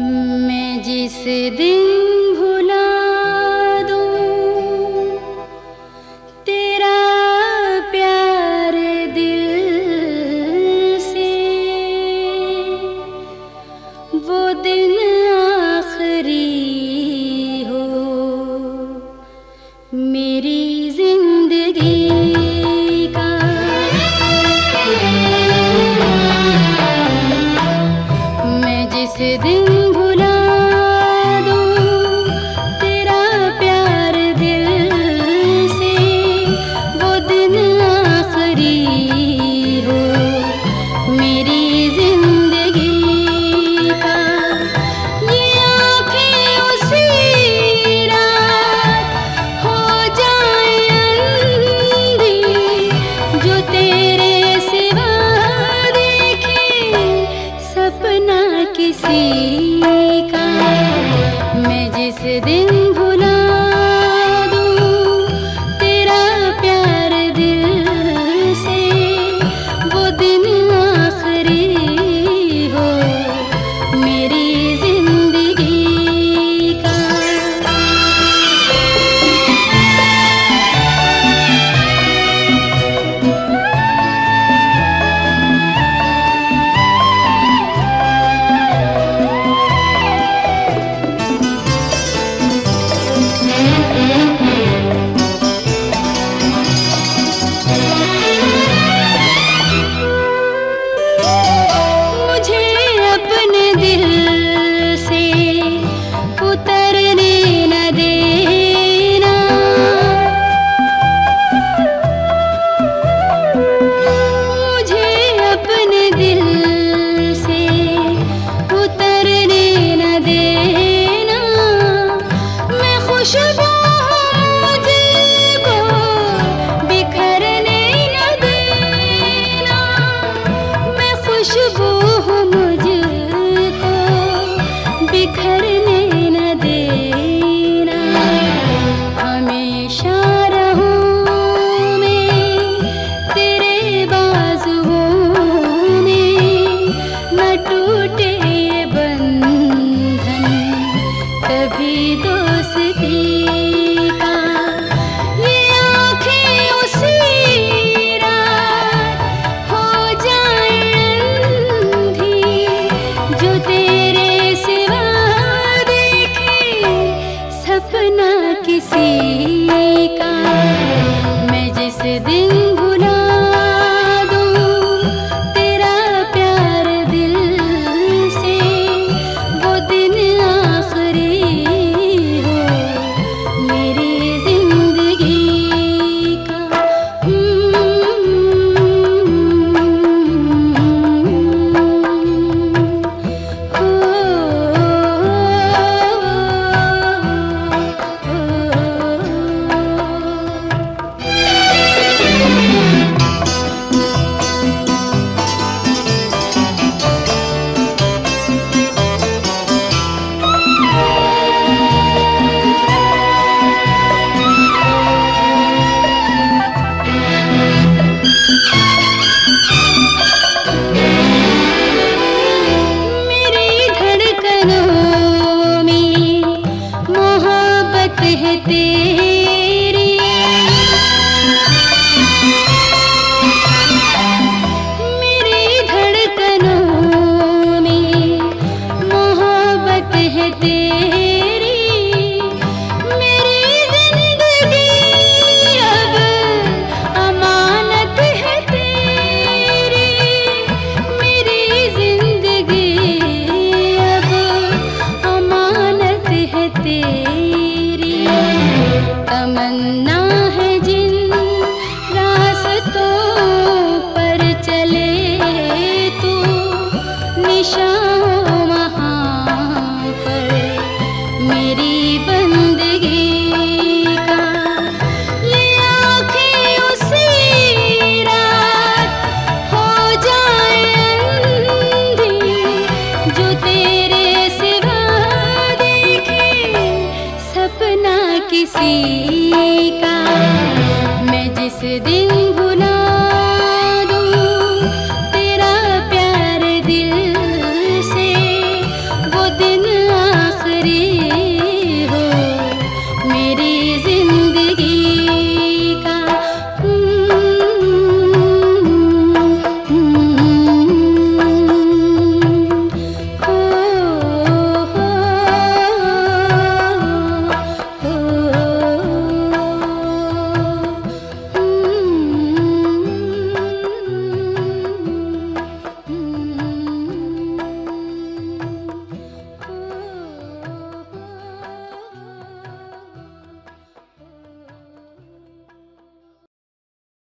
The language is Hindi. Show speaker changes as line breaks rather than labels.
मैं जिस दिन भुला दूँ तेरा प्यार दिल से वो दिन आखिरी हो मेरी तेरी का मैं जिस दिन सपना किसी का। मैं जिस दिन ti. तमन्ना किसी का, मैं जिस दिन भुला दूँ तेरा प्यार दिल से, वो आखिरी हो मेरी ज़िंदगी।